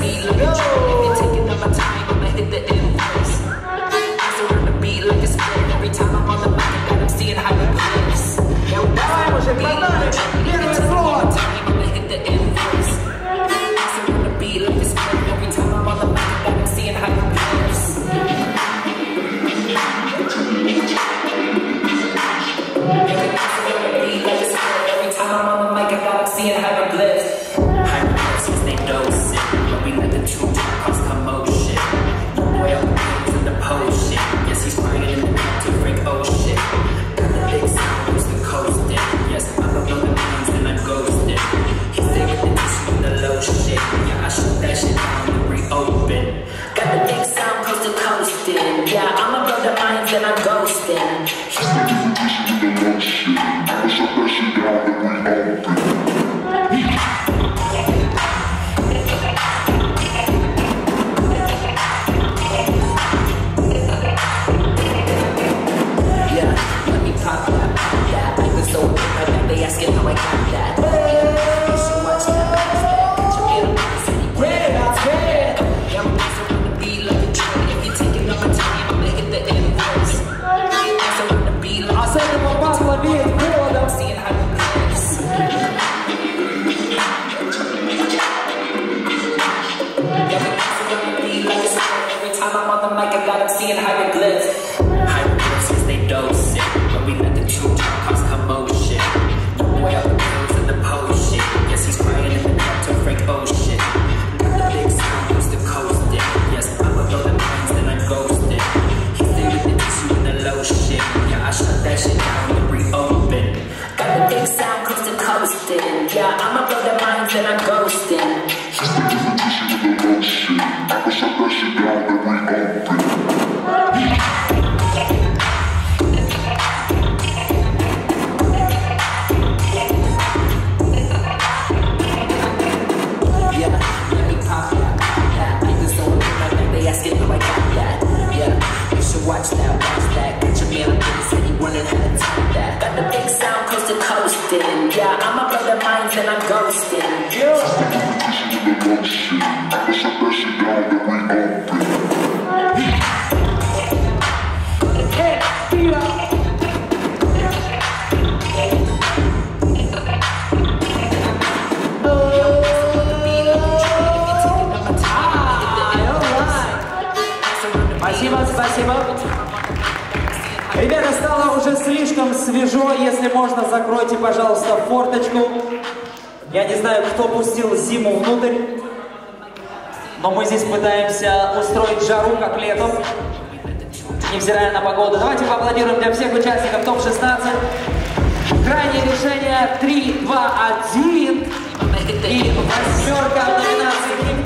beat like a taking up my time, I'ma hit the end first. The beat like. Every time I'm on the mic, I got them seeing how it plays. Now, why was it beat like a train? Been taking up my time, I'ma hit the end first. The beat like. Every time I'm on the mic, I seeing how it plays. I'm on the mic, I got seeing how it. I'ma the minds that I'm ghosting. She said you were teaching me shit. I'ma shut. 'Em a hieroglyphs. Watch that, watch that. Get your man up the city, running how to top that. Got the big sound, coast to coasting. Yeah, I'ma blow their minds and I'm ghosting. Yeah. Эй, Ребята, стало уже слишком свежо. Если можно, закройте, пожалуйста, форточку. Я не знаю, кто пустил зиму внутрь, но мы здесь пытаемся устроить жару, как летом, невзирая на погоду. Давайте поаплодируем для всех участников ТОП-16. Крайнее решение 3, 2, 1. И восьмерка номинации на